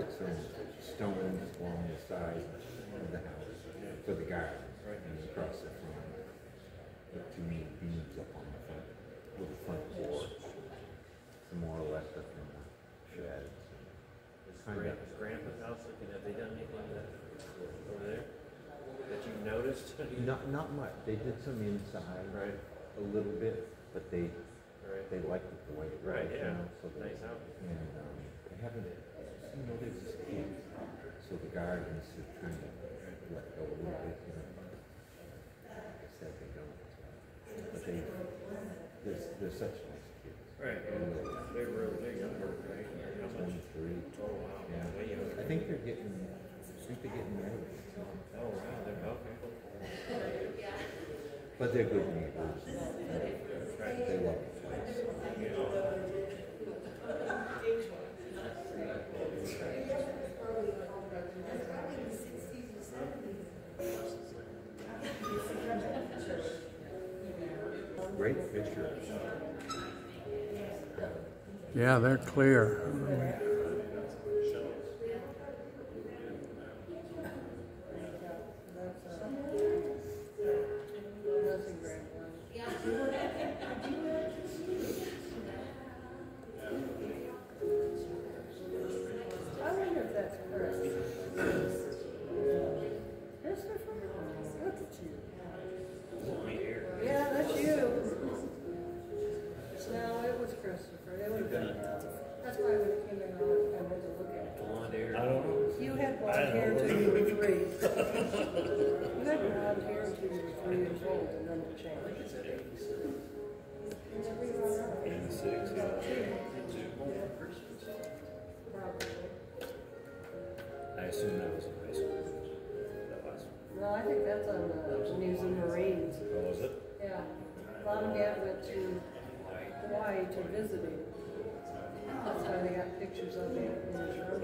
put some stones along the side of the house for the garden and across the front. Put two main beams up on the front, with the front porch. Some more electric in the shed. Is Kind of. is Grandpa's house looking, have they done anything that, over there? That you noticed? Not, not much. They did some inside. Right, A little bit, but they, right. they liked it the way it was. Right, you yeah. know, So they, Nice house. and, um, they haven't, you know, they just can't. So the gardens have kind of let go a little bit, you know. Like I said, they don't. But they, they're, they're such nice kids. Right, Really. they're really, they're younger, right? How much? Twenty-three. Oh, wow, Yeah. I think they're getting, I think they're getting married. Oh, wow, they're, okay. But they're good neighbors. They love the place. Great pictures. Yeah, they're clear. I went to Hawaii to visit him. That's why they got pictures of him in his room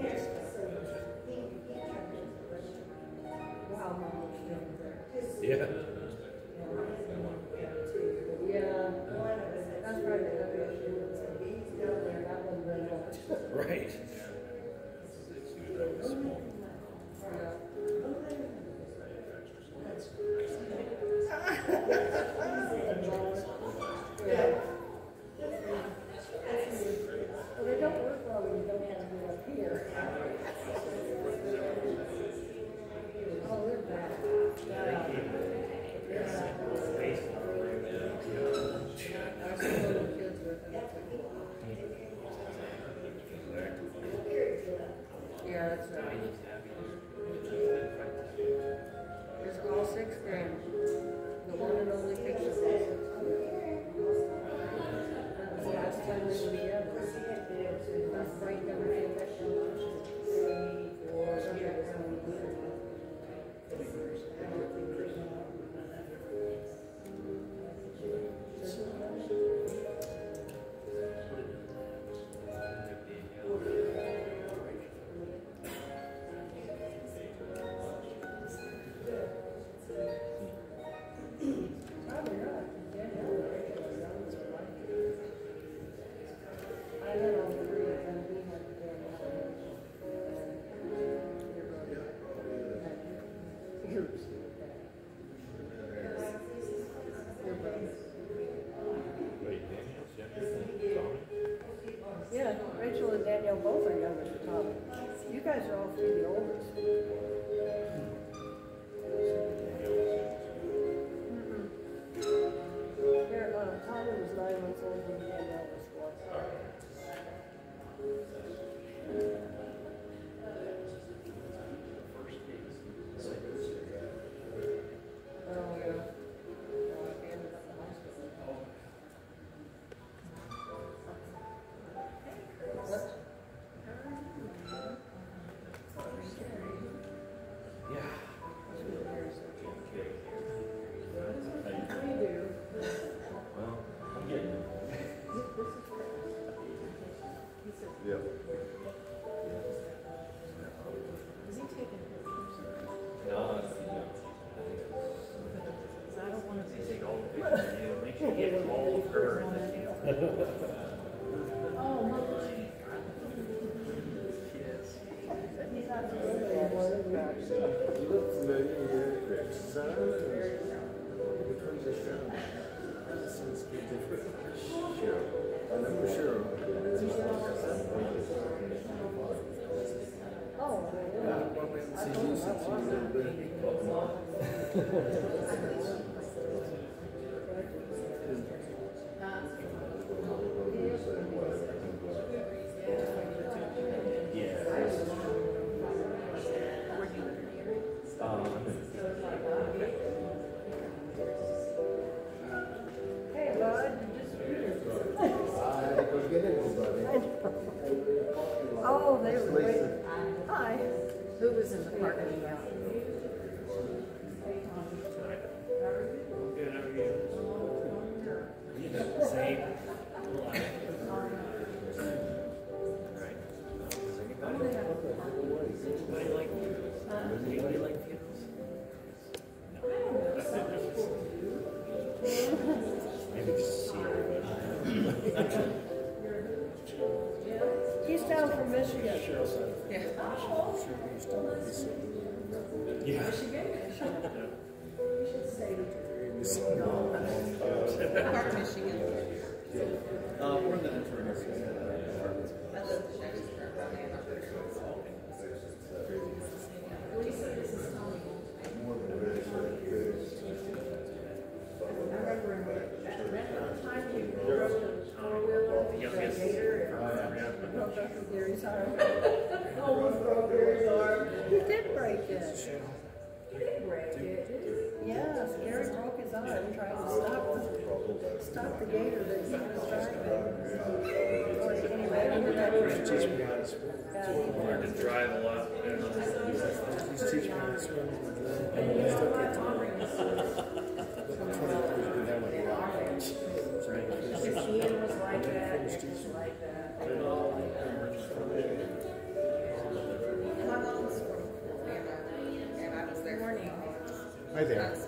Please teach me how to swim. I to drive a lot. Please teach me how to swim. I still can't Hi there.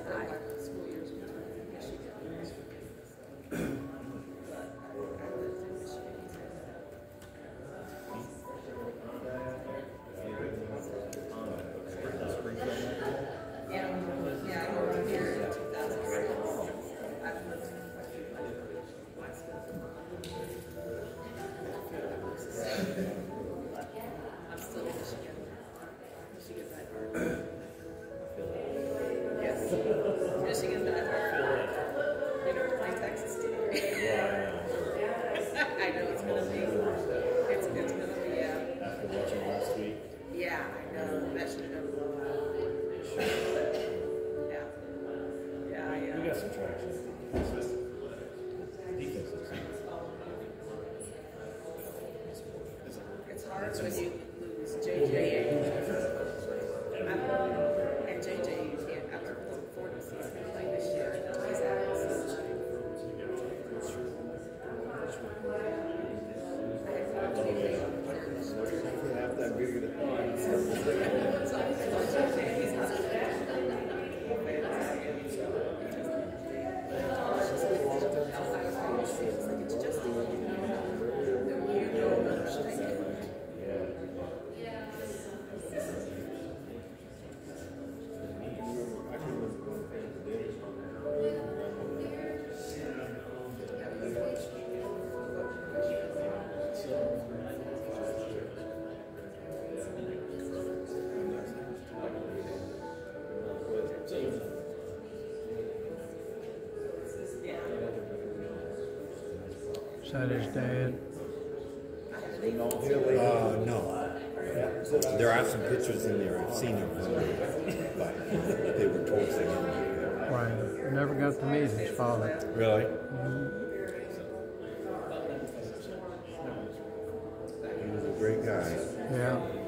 Shot his dad. Uh, no. There are some pictures in there. I've seen them, but they were towards the end. Right. Never got to meet his father. Really? Mm -hmm. He was a great guy. Yeah.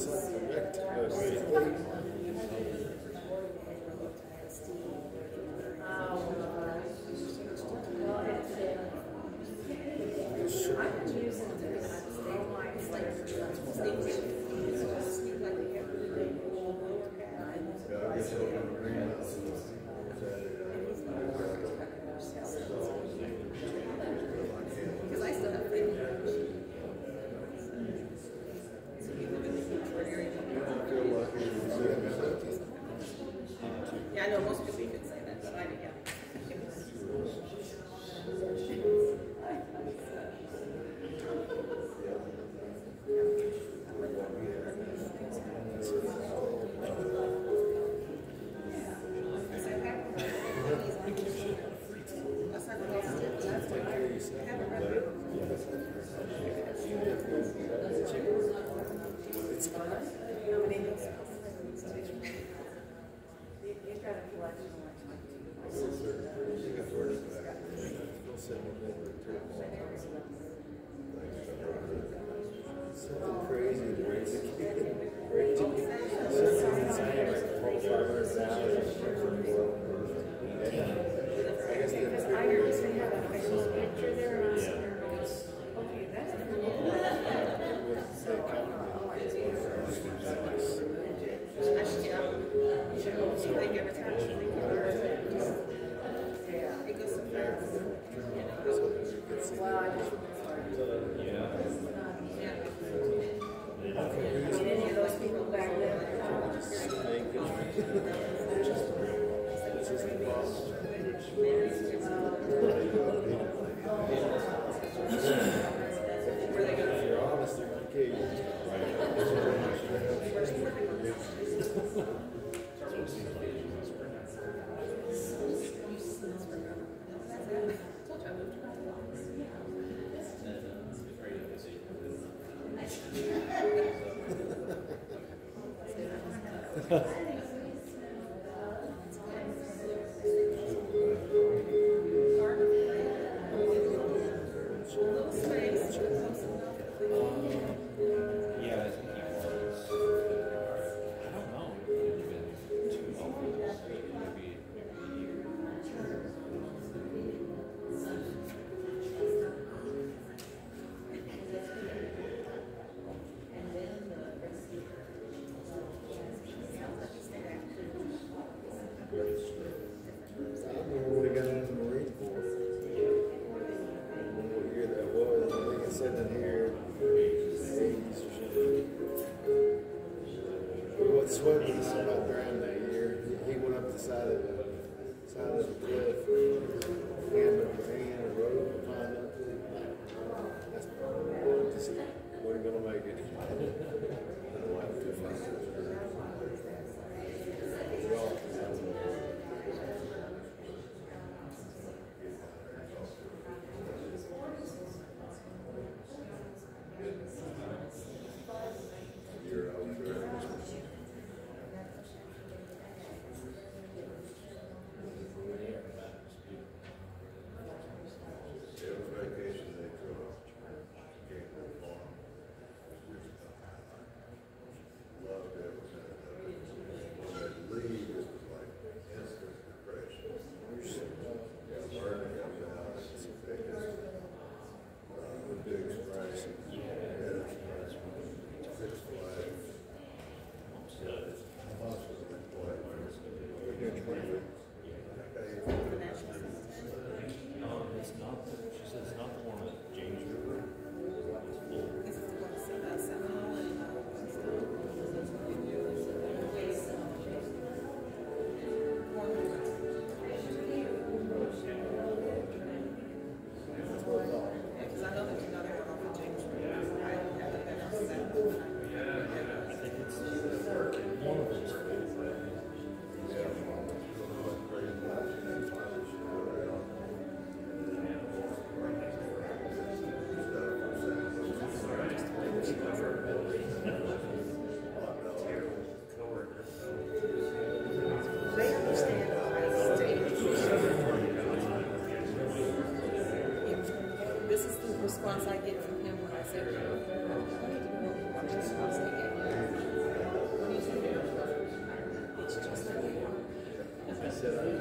This is direct. Well, it's, uh, said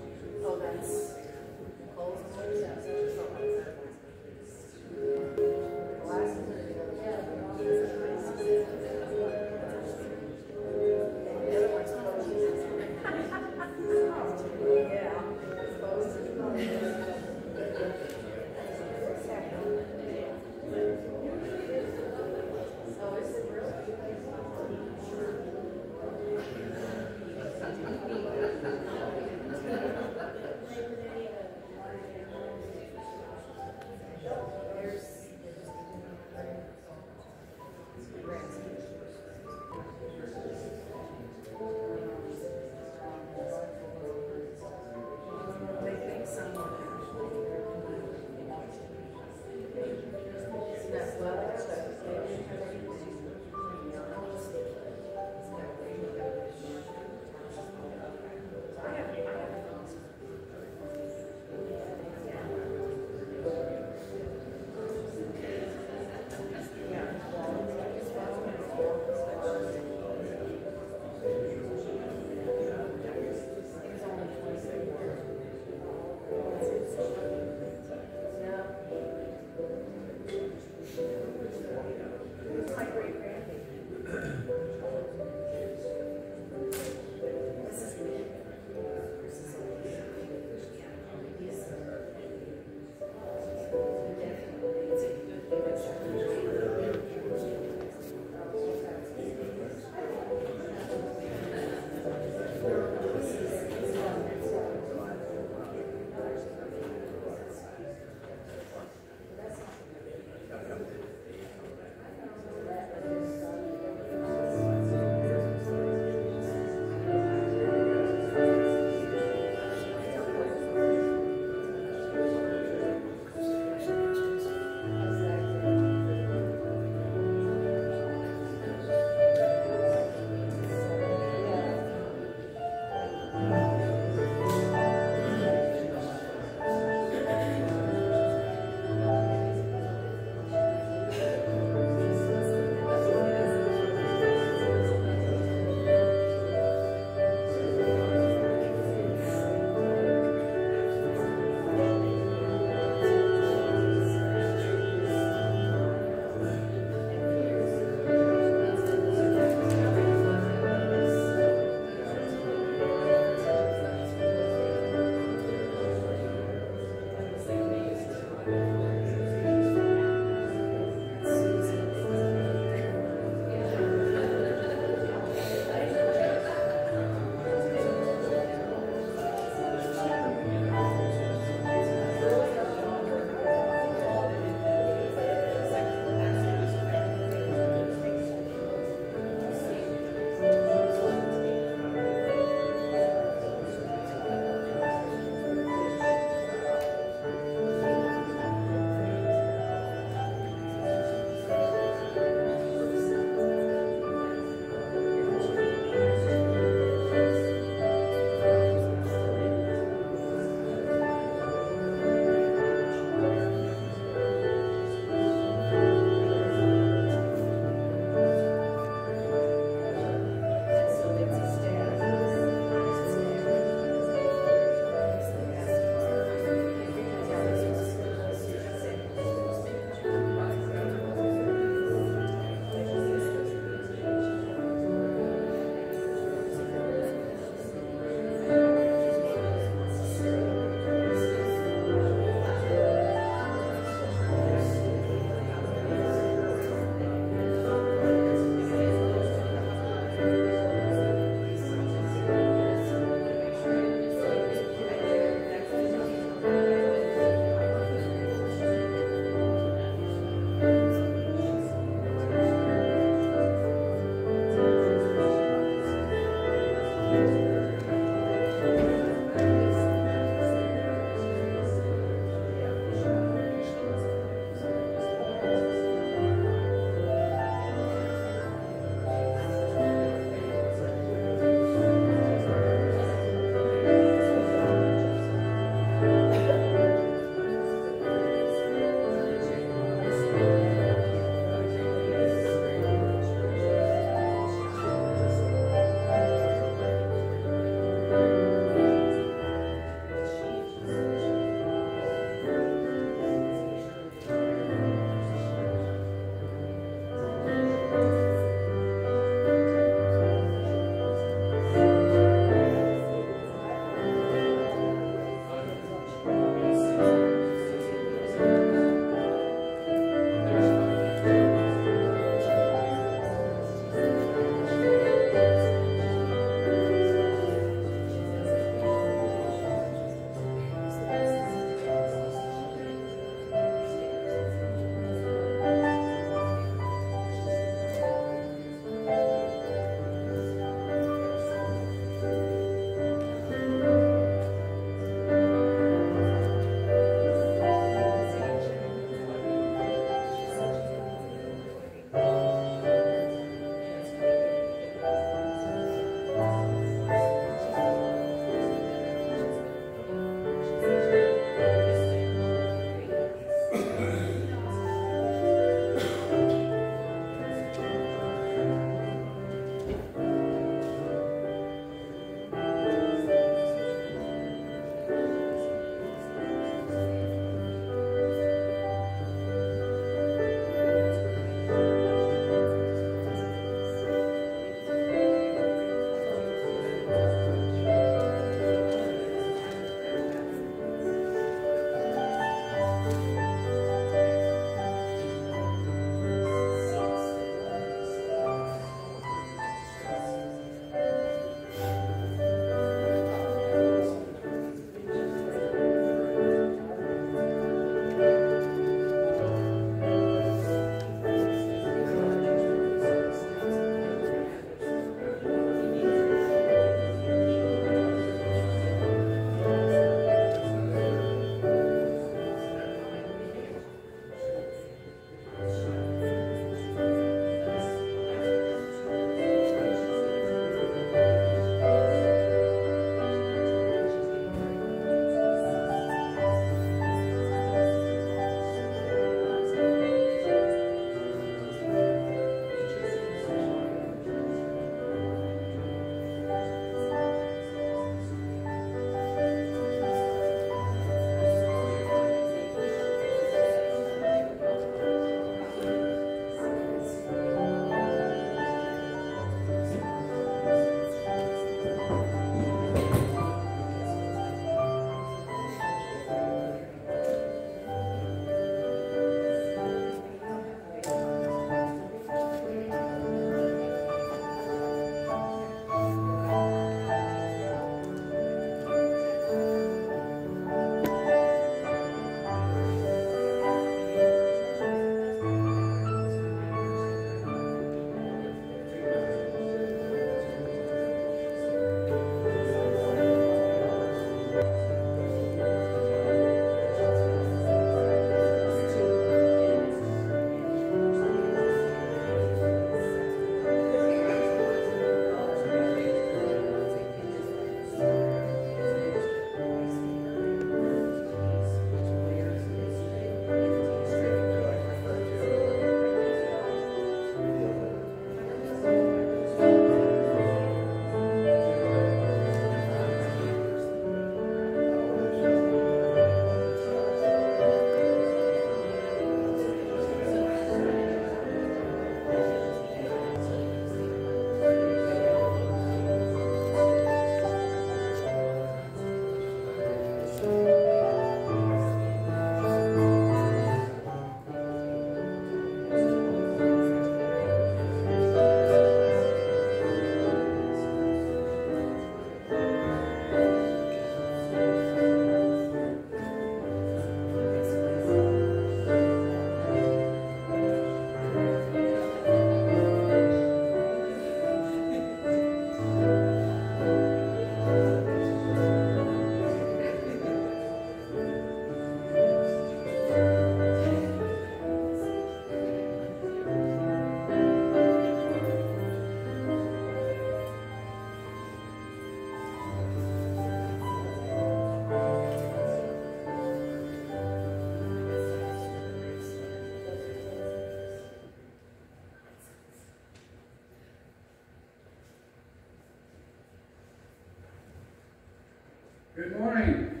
Good morning.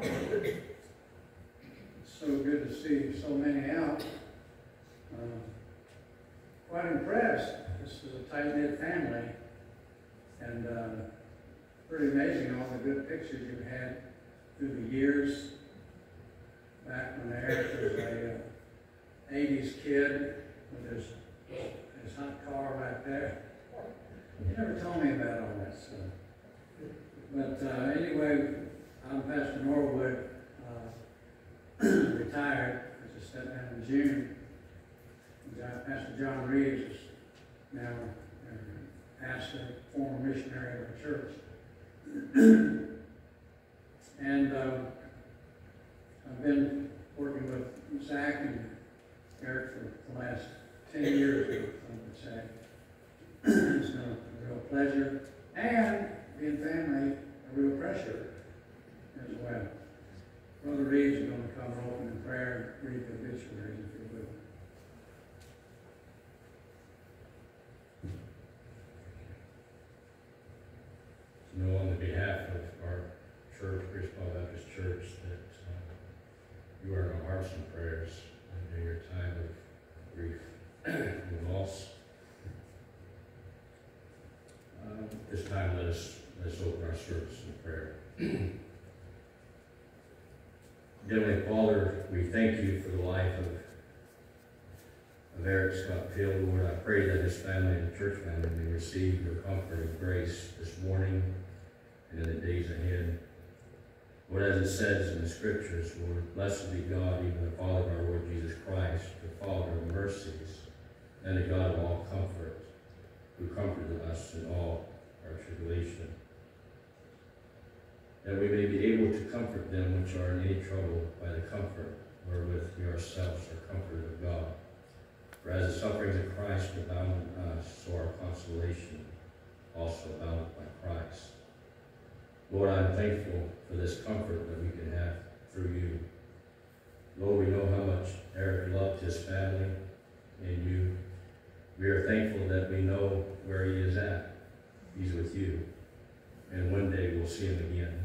It's so good to see so many out. Um, Quite impressed. This is a tight-knit family. And uh, pretty amazing all the good pictures you've had through the years. Back when Eric was a uh, 80s kid with his, his hot car right there. He never told me about all that stuff. But uh, anyway, I'm Pastor Norwood, uh, retired, I just stepped down in June. John- Pastor John Reeves is now uh, pastor, former missionary of our church. and uh, I've been working with Zach and Eric for the last 10 years, I would say. it's been a real pleasure. And being family, a real pressure as well. Brother Reeves is going to come open in prayer and read the obituaries if you will. know on the behalf of our church, Grace Bible Baptist Church, that uh, you are in our hearts and prayers during your time of grief and loss. Um, This time, let us, let us open our service in prayer. Heavenly Father, we thank you for the life of of Eric Scott Peel, Lord, I pray that his family and church family may receive your comfort and grace this morning and in the days ahead. Lord, as it says in the scriptures, Lord, blessed be God, even the Father of our Lord Jesus Christ, the Father of mercies, and the God of all comfort, who comforted us in all our tribulation. That we may be able to comfort them which are in any trouble by the comfort wherewith we ourselves are comforted of God. For as the sufferings of Christ abounded in us, so our consolation also abounded by Christ. Lord, I'm thankful for this comfort that we can have through you. Lord, we know how much Eric loved his family and you. We are thankful that we know where he is at. He's with you. And one day we'll see him again.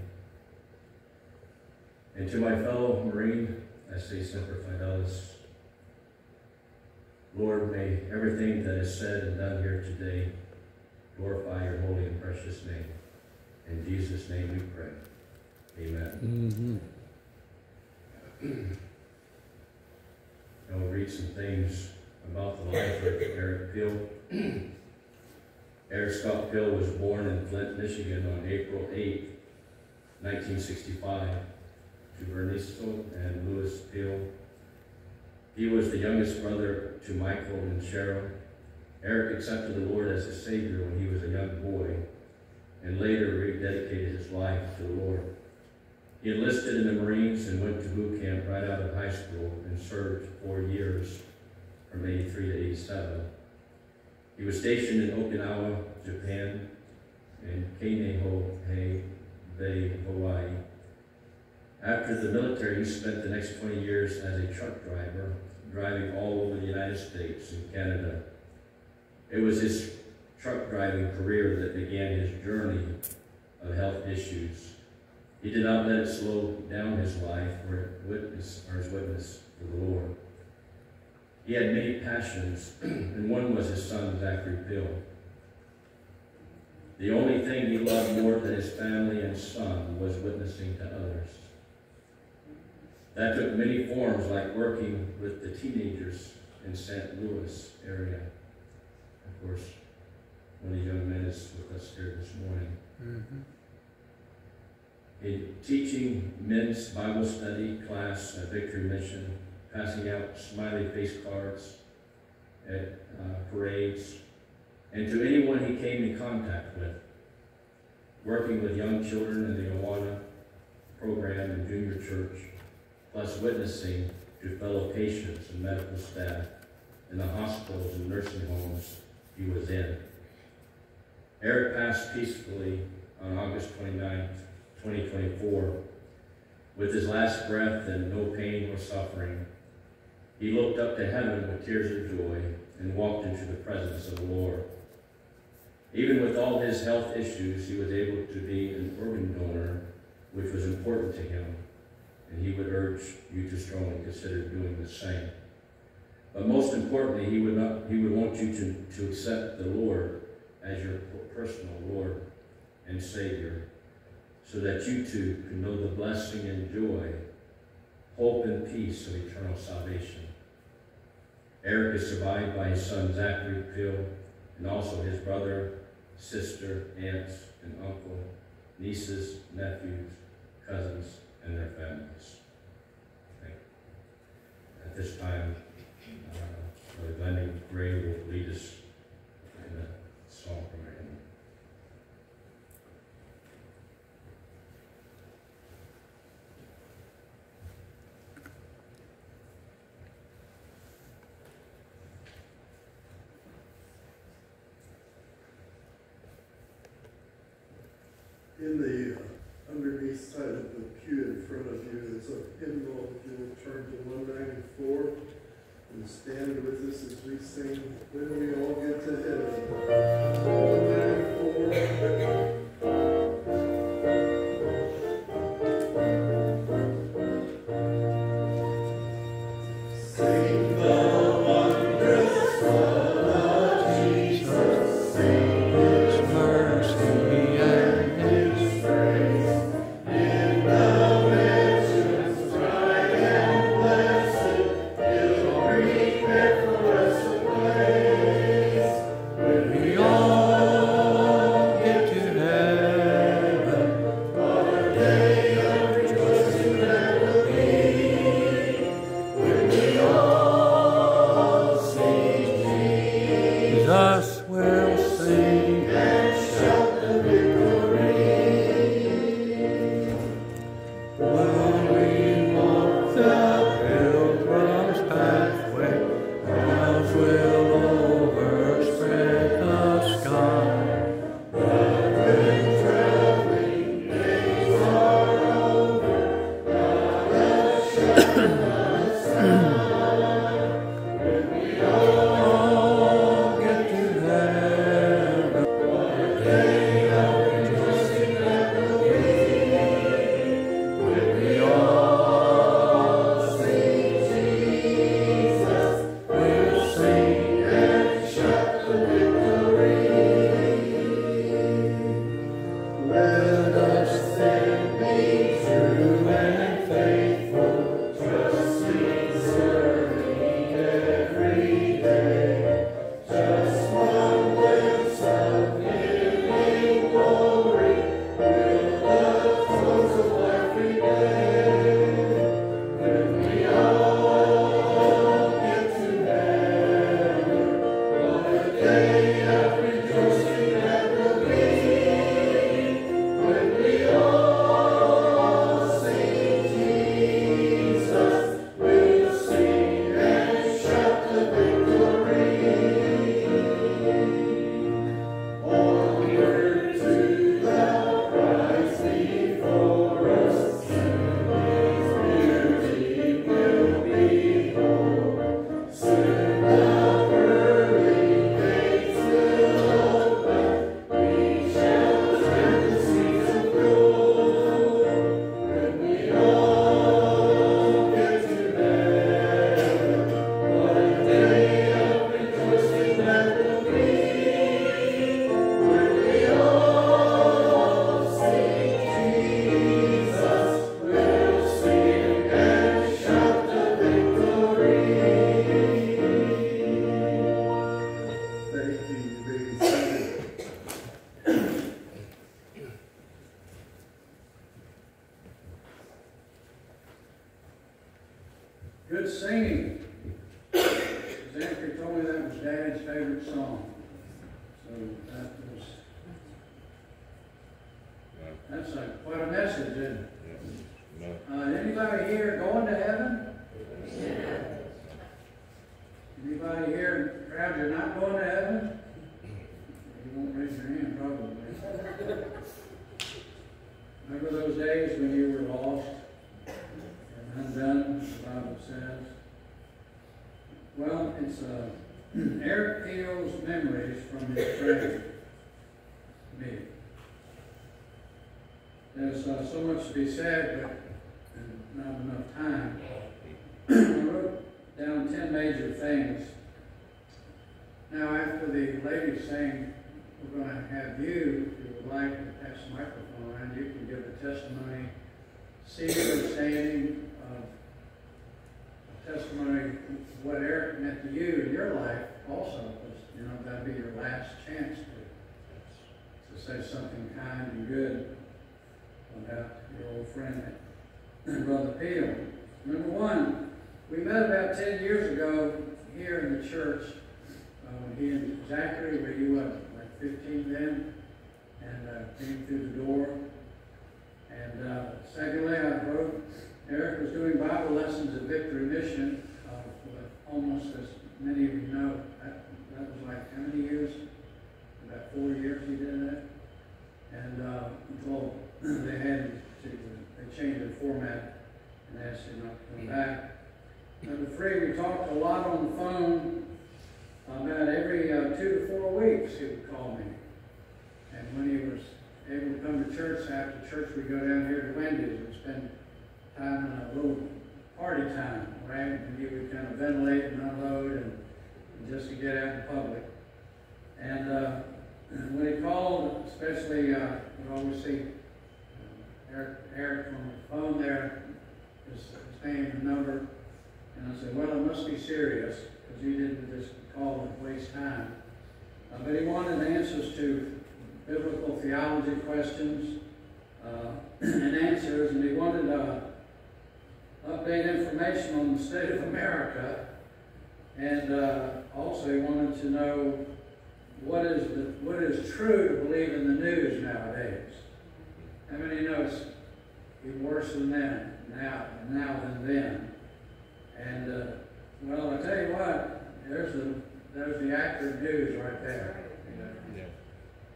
And to my fellow Marine, I say Semper Fidelis. Lord, may everything that is said and done here today glorify your holy and precious name. In Jesus' name we pray. Amen. Mm-hmm. I'll read some things about the life of Eric Peel. Eric Scott Peel was born in Flint, Michigan on April 8, 1965, to Ernesto and Louis Peel. He was the youngest brother to Michael and Cheryl. Eric accepted the Lord as his Savior when he was a young boy and later rededicated his life to the Lord. He enlisted in the Marines and went to boot camp right out of high school and served four years from 83 to 87. He was stationed in Okinawa, Japan, and Kaneohe Bay, Hawaii. After the military, he spent the next 20 years as a truck driver, driving all over the United States and Canada. It was his truck driving career that began his journey of health issues. He did not let it slow down his life or witness or his witness to the Lord. He had many passions, and one was his son Zachary Peel. The only thing he loved more than his family and son was witnessing to others. That took many forms like working with the teenagers in St. Louis area. Of course, one of the young men is with us here this morning. Mm-hmm. In teaching men's Bible study class at Victory Mission, passing out smiley face cards at uh, parades, and to anyone he came in contact with. Working with young children in the Awana program and junior church, plus witnessing to fellow patients and medical staff in the hospitals and nursing homes he was in. Eric passed peacefully on August 29, 2024. With his last breath and no pain or suffering, he looked up to heaven with tears of joy and walked into the presence of the Lord. Even with all his health issues, he was able to be an organ donor, which was important to him and he would urge you to strongly consider doing the same. But most importantly, he would not he would want you to, to accept the Lord as your personal Lord and Savior, so that you too can know the blessing and joy, hope and peace of eternal salvation. Eric is survived by his son Zachary Peel, and also his brother, sister, aunts, and uncle, nieces, nephews, cousins, and their families. Okay. At this time, uh, Brother Glennon Gray will lead us in a song from hymn. in the uh, Underneath side of the pew in front of you It's a hymnal. If you turn to 194 and stand with us as we sing, When We All Get to Heaven. 194. Be said, but and not enough time. I wrote down ten major things. Now, after the lady saying, we're gonna have you, if you would like to pass the microphone around, you can give a testimony, seated or standing, of testimony, of what Eric meant to you in your life also, because, you know, that'd be your last chance to, to say something kind and good about your old friend, Brother Peel. Number one, we met about ten years ago here in the church, uh, when he and Zachary, were you what, like fifteen then? And, uh, came through the door. And, uh, secondly, I wrote, Eric was doing Bible lessons at Victory Mission, uh, for almost as many of you know, that, that was like how many years? About four years he did that. And, uh, until they had to, they changed the format and asked him not to come back. Number three, we talked a lot on the phone about every uh, two to four weeks he would call me. And when he was able to come to church, after church, we'd go down here to Wendy's and spend time in a little party time, right? And he would kind of ventilate and unload and, and just to get out in public. And, uh, and when he called, especially, uh, we always see uh, Eric, Eric on the phone there, his, his name and number. And I said, well, it must be serious, because he didn't just call and waste time. Uh, but he wanted answers to biblical theology questions uh, and answers, and he wanted uh, update information on the state of America. And uh, also, he wanted to know what is the, what is true to believe in the news nowadays. How many know it's worse than then, now, now than then? And uh, well, I tell you what, there's the there's the accurate news right there. You know? Yeah.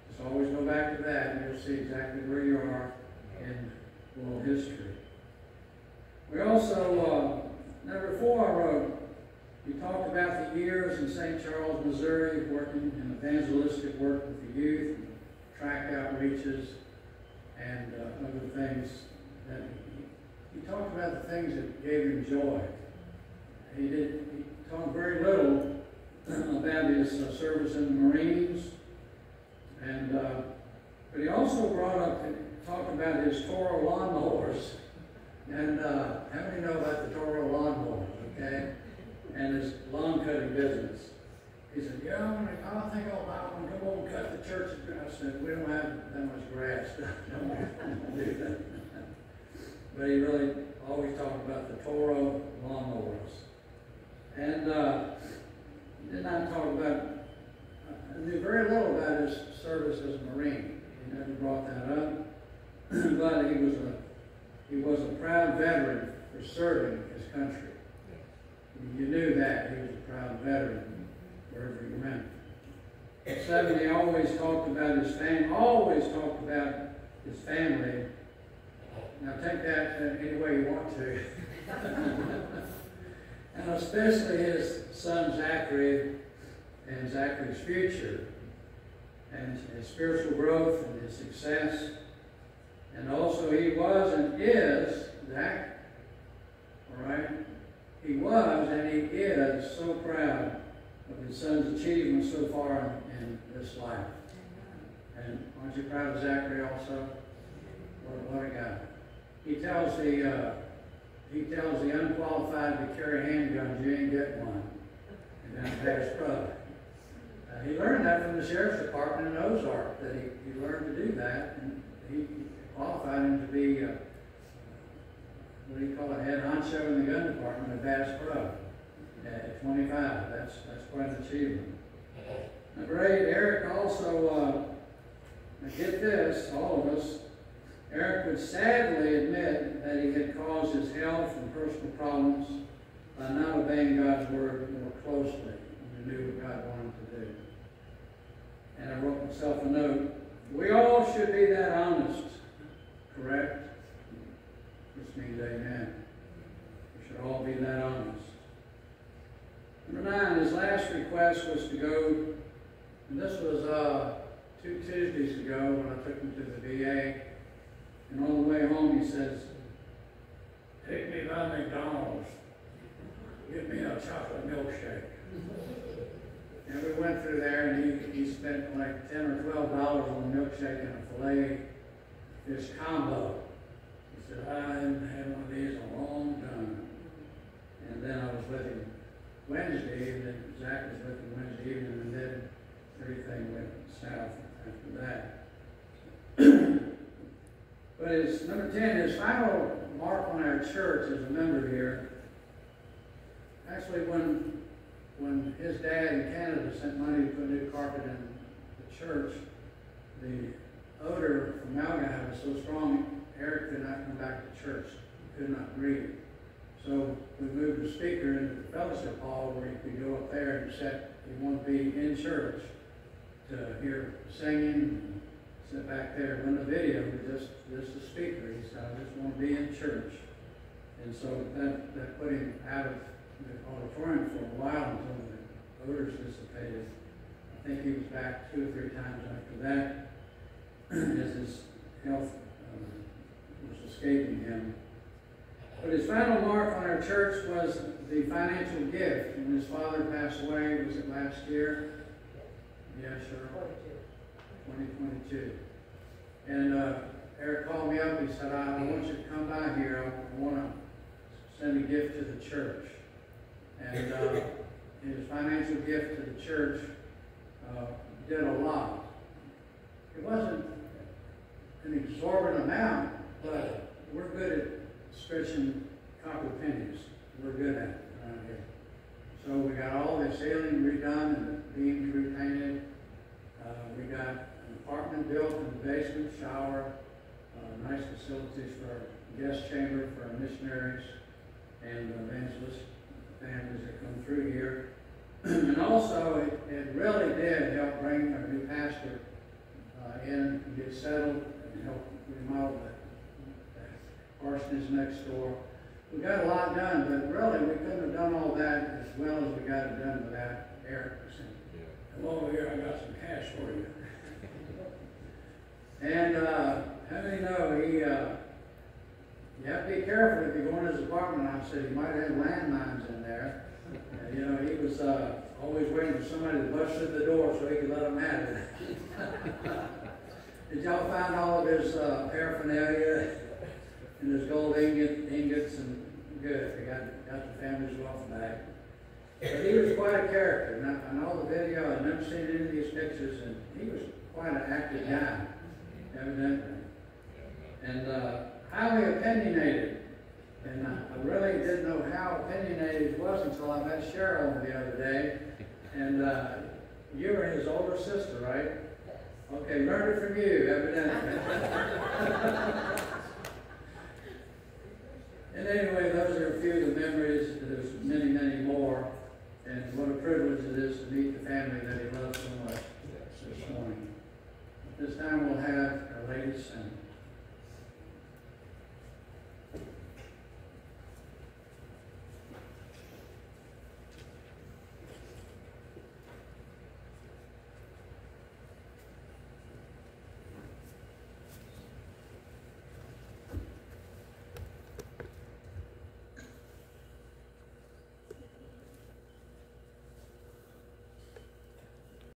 Just always go back to that, and you'll see exactly where you are in world history. We also, uh, number four, I wrote, we talked about the years in St. Charles, Missouri, working in evangelistic work with the youth, and track outreaches, and uh, other things. He, he talked about the things that gave him joy. He did. He talked very little about his uh, service in the Marines, and uh, but he also brought up talked about his Toro lawnmowers, and uh, how many know about the Toro lawnmowers? Okay, and his lawn cutting business. He said, "Yeah, I don't think I'll buy one. Come on, cut the church." I said, "We don't have that much grass. do that." but he really always talked about the Toro lawnmowers, and. Uh, did not talk about, I knew very little about his service as a Marine. He never brought that up. but he was a he was a proud veteran for serving his country. You knew that he was a proud veteran wherever he went. He always talked about his family, always talked about his family. Now take that any way you want to. and especially his son Zachary and Zachary's future and his spiritual growth and his success. And also he was and is, Zach, all right? He was and he is so proud of his son's achievements so far in, in this life. And aren't you proud of Zachary also? What, what a guy. He tells the uh, he tells the unqualified to carry handguns, you ain't get one. And then pass brother. Uh, he learned that from the sheriff's department in Ozark, that he, he learned to do that, and he qualified him to be, uh, what do you call it, head honcho in the gun department of Bass Pro at 25. That's, that's quite an achievement. Number eight, Eric also, uh, get this, all of us, Eric would sadly admit that he had caused his health and personal problems by not obeying God's word more closely when he knew what God wanted to do. And I wrote myself a note. We all should be that honest, correct? Which means amen. We should all be that honest. Number nine, his last request was to go, and this was uh, two Tuesdays ago when I took him to the VA. And on the way home, he says, take me by McDonald's, Give me a chocolate milkshake. And we went through there and he, he spent like ten or twelve dollars on a milkshake and a filet fish combo. I haven't had one of these in a long time. And then I was with him Wednesday, then Zach was with him Wednesday evening, and then everything went south after that. But his, number ten, his final mark on our church as a member here, actually when, when his dad in Canada sent money to put new carpet in the church, the odor from Malgai was so strong, Eric could not come back to church, He could not breathe. So we moved the speaker into the fellowship hall where he could go up there and sit, he wanted to be in church to hear singing, sit back there, when the video, just, just the speaker, he said, I just want to be in church. And so that, that put him out of the auditorium for a while until the odors dissipated. I think he was back two or three times after that, as his health escaping him. But his final mark on our church was the financial gift. When his father passed away, was it last year? Yeah, sure. 2022. And uh, Eric called me up. He said, I, want you to come by here. I, want to send a gift to the church. And uh, his financial gift to the church uh, did a lot. It wasn't an exorbitant amount, but we're good at stretching copper pennies. We're good at it around here. So we got all the ceiling redone and the beams repainted. Uh, we got an apartment built in the basement, shower, uh, nice facilities for our guest chamber for our missionaries and evangelist families that come through here. and also, it, it really did help bring our new pastor uh, in, get settled, and help remodel the parsonage next door. We got a lot done, but really, we couldn't have done all that as well as we got it done without Eric. Come over here, I got some cash for you. and uh, how many know he? Uh, you have to be careful if you go in his apartment. I said he might have landmines in there. And, you know, he was uh, always waiting for somebody to bust through the door so he could let them at it. Did y'all find all of his uh, paraphernalia and his gold ingot, ingots and good? They got got the family's wealth back. But he was quite a character. And I, I know the video, I've never seen any of these pictures, and he was quite an active guy, evidently. And uh, highly opinionated. And I, I really didn't know how opinionated he was until I met Cheryl the other day. And uh, you were his older sister, right? Okay, learned it from you, evidently. and anyway, those are a few of the memories. There's many, many more. And what a privilege it is to meet the family that he loves so much this morning. At this time, we'll have our ladies sing.